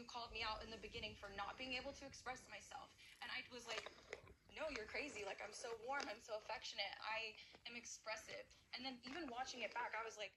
you called me out in the beginning for not being able to express myself. And I was like, no, you're crazy. Like, I'm so warm. I'm so affectionate. I am expressive. And then even watching it back, I was like,